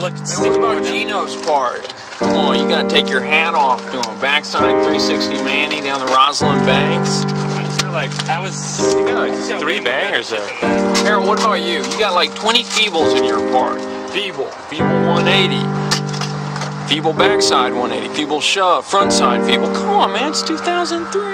look. And what about Gino's part? Come on, you gotta take your hat off to him. Backside 360 Manny down the Rosalind Banks. Like I was, you got like three bangers there. Aaron, what about you? You got like 20 feebles in your part. Feeble, feeble 180. Feeble backside 180, feeble shove, front side feeble. Come on, man, it's 2003.